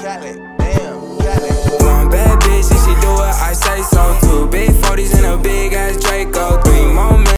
Cali, damn,